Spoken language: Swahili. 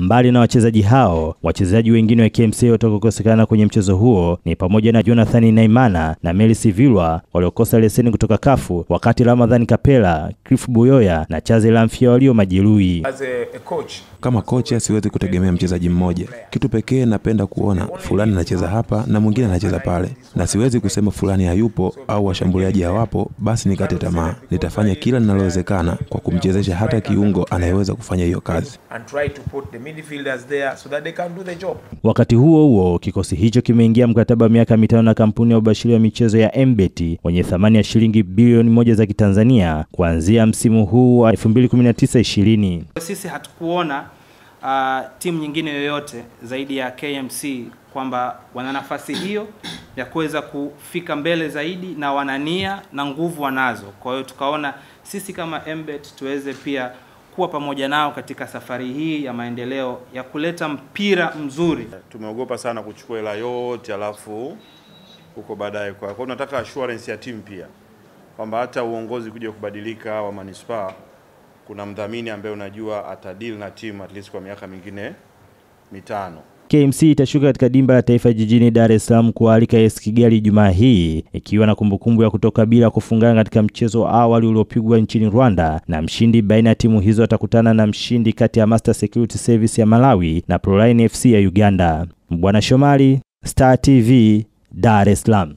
Mbali na wachezaji hao, wachezaji wengine wa KMC watakaokosekana kwenye mchezo huo ni pamoja na Jonathan Naimana na Meli Sivilwa waliokosa leseni kutoka kafu, wakati Ramadhan Kapela, Cliff Buyoya na Chaze Lamfia walio majeruhi. Kama kocha siwezi kutegemea mchezaji mmoja. Kitu pekee napenda kuona fulani anacheza hapa na mwingine anacheza pale, na siwezi kusema fulani hayupo au washambuliaji hawapo, basi nikate tamaa. Nitafanya kila ninalowezekana kwa kumchezesha hata kiungo anayeweza kufanya hiyo kazi. Midfielders there so that they can do the job. Wakati huo huo, kikosi hicho kimeingia mkataba wa miaka mitano na kampuni ya ubashiri wa michezo ya Mbet wenye thamani ya shilingi bilioni moja za Kitanzania kuanzia msimu huu wa 2019-20. Sisi hatukuona uh, timu nyingine yoyote zaidi ya KMC kwamba wana nafasi hiyo ya kuweza kufika mbele zaidi na wanania na nguvu wanazo. Kwa hiyo tukaona sisi kama Mbet tuweze pia kuwa pamoja nao katika safari hii ya maendeleo ya kuleta mpira mzuri. tumeogopa sana kuchukua hela yote alafu huko baadaye. Kwa hiyo tunataka assurance ya timu pia kwamba hata uongozi kuja kubadilika wa manispaa, kuna mdhamini ambaye unajua atadeal na timu at least kwa miaka mingine mitano. KMC itashuka katika dimba la taifa jijini Dar es Salaam kualika AS Kigali Jumaa hii ikiwa na kumbukumbu ya kutoka bila kufungana katika mchezo wa awali uliopigwa nchini Rwanda, na mshindi baina ya timu hizo atakutana na mshindi kati ya Master Security Service ya Malawi na Proline FC ya Uganda. Bwana Shomari, Star TV, Dar es Salaam.